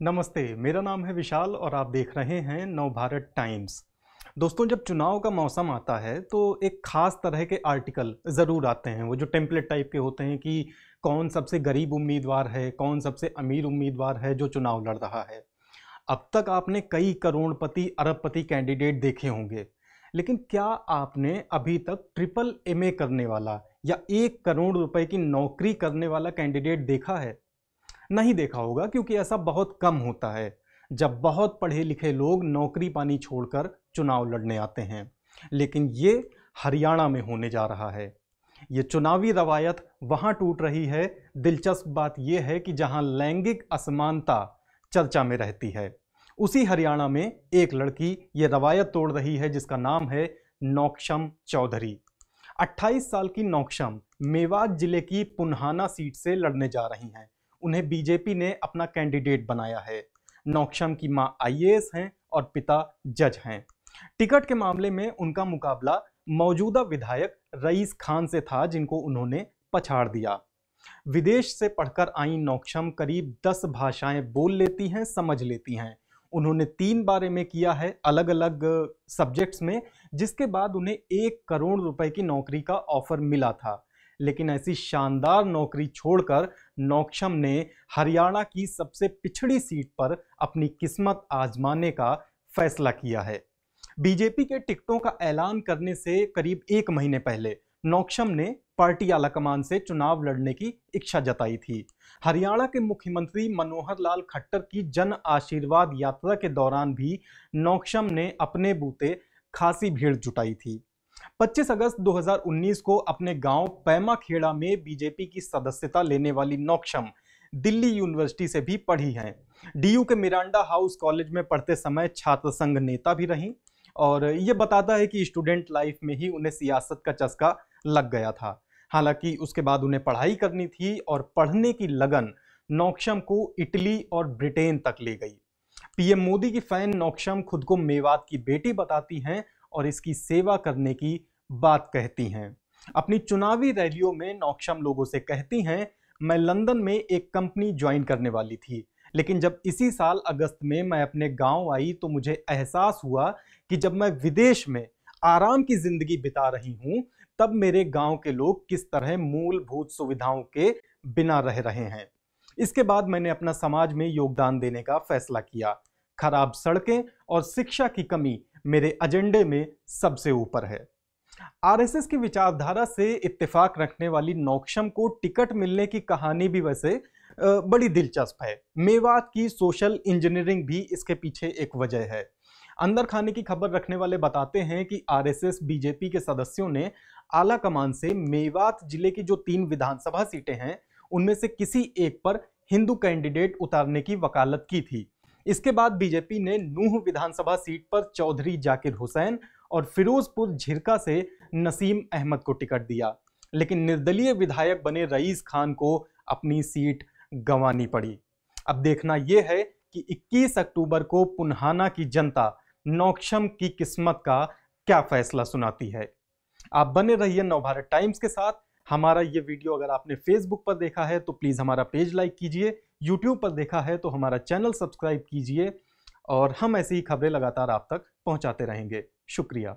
नमस्ते, मेरा नाम है विशाल और आप देख रहे हैं नव भारत टाइम्स। दोस्तों, जब चुनाव का मौसम आता है तो एक खास तरह के आर्टिकल ज़रूर आते हैं। वो जो टेम्पलेट टाइप के होते हैं कि कौन सबसे गरीब उम्मीदवार है, कौन सबसे अमीर उम्मीदवार है जो चुनाव लड़ रहा है। अब तक आपने कई करोड़पति, अरबपति कैंडिडेट देखे होंगे, लेकिन क्या आपने अभी तक ट्रिपल एमए करने वाला या एक करोड़ रुपए की नौकरी करने वाला कैंडिडेट देखा है? नहीं देखा होगा, क्योंकि ऐसा बहुत कम होता है। जब बहुत पढ़े लिखे लोग नौकरी पानी छोड़कर चुनाव लड़ने आते हैं, लेकिन ये हरियाणा में होने जा रहा है। ये चुनावी रवायत वहाँ टूट रही है। दिलचस्प बात यह है कि जहाँ लैंगिक असमानता चर्चा में रहती है, उसी हरियाणा में एक लड़की ये रवायत तोड़ रही है, जिसका नाम है नौक्षम चौधरी। 28 साल की नौक्षम मेवात ज़िले की पुन्हाना सीट से लड़ने जा रही हैं। उन्हें बीजेपी ने अपना कैंडिडेट बनाया है। नौक्षम की माँ आईएएस हैं और पिता जज हैं। टिकट के मामले में उनका मुकाबला मौजूदा विधायक रईस खान से था, जिनको उन्होंने पछाड़ दिया। विदेश से पढ़कर आई नौक्षम करीब दस भाषाएँ बोल लेती हैं, समझ लेती हैं। उन्होंने तीन बारे में किया है अलग अलग सब्जेक्ट्स में, जिसके बाद उन्हें एक करोड़ रुपए की नौकरी का ऑफ़र मिला था। लेकिन ऐसी शानदार नौकरी छोड़कर नौक्षम ने हरियाणा की सबसे पिछड़ी सीट पर अपनी किस्मत आजमाने का फैसला किया है। बीजेपी के टिकटों का ऐलान करने से करीब एक महीने पहले नौक्षम ने पार्टी आलाकमान से चुनाव लड़ने की इच्छा जताई थी। हरियाणा के मुख्यमंत्री मनोहर लाल खट्टर की जन आशीर्वाद यात्रा के दौरान भी नौक्षम ने अपने बूते खासी भीड़ जुटाई थी। 25 अगस्त 2019 को अपने गाँव पैमा खेड़ा में बीजेपी की सदस्यता लेने वाली नौक्षम दिल्ली यूनिवर्सिटी से भी पढ़ी हैं। डीयू के मिरांडा हाउस कॉलेज में पढ़ते समय छात्र संघ नेता भी रहीं और ये बताता है कि स्टूडेंट लाइफ में ही उन्हें सियासत का चस्का लग गया था। हालाँकि उसके बाद उन्हें पढ़ाई करनी थी और पढ़ने की लगन नौक्षम को इटली और ब्रिटेन तक ले गई। पीएम मोदी की फ़ैन नौक्षम खुद को मेवात की बेटी बताती हैं और इसकी सेवा करने की बात कहती हैं। अपनी चुनावी रैलियों में नौक्षम लोगों से कहती हैं, मैं लंदन में एक कंपनी ज्वाइन करने वाली थी, लेकिन जब इसी साल अगस्त में मैं अपने गाँव आई तो मुझे एहसास हुआ कि जब मैं विदेश में आराम की ज़िंदगी बिता रही हूँ, तब मेरे गाँव के लोग किस तरह मूलभूत सुविधाओं के बिना रह रहे हैं। इसके बाद मैंने अपना समाज में योगदान देने का फैसला किया। खराब सड़कें और शिक्षा की कमी मेरे एजेंडे में सबसे ऊपर है। आरएसएस की विचारधारा से इत्तेफाक रखने वाली नौक्षम को टिकट मिलने की कहानी भी वैसे बड़ी दिलचस्प है। मेवात की सोशल इंजीनियरिंग भी इसके पीछे एक वजह है। अंदर खाने की खबर रखने वाले बताते हैं कि आरएसएस बीजेपी के सदस्यों ने आला कमान से मेवात ज़िले की जो तीन विधानसभा सीटें हैं, उनमें से किसी एक पर हिंदू कैंडिडेट उतारने की वकालत की थी। इसके बाद बीजेपी ने नूह विधानसभा सीट पर चौधरी जाकिर हुसैन और फिरोजपुर झिरका से नसीम अहमद को टिकट दिया। लेकिन निर्दलीय विधायक बने रईस खान को अपनी सीट गंवानी पड़ी। अब देखना यह है कि 21 अक्टूबर को पुन्हाना की जनता नौक्षम की किस्मत का क्या फैसला सुनाती है। आप बने रहिए नवभारत टाइम्स के साथ। हमारा ये वीडियो अगर आपने फेसबुक पर देखा है तो प्लीज़ हमारा पेज लाइक कीजिए। यूट्यूब पर देखा है तो हमारा चैनल सब्सक्राइब कीजिए और हम ऐसी ही खबरें लगातार आप तक पहुंचाते रहेंगे। शुक्रिया।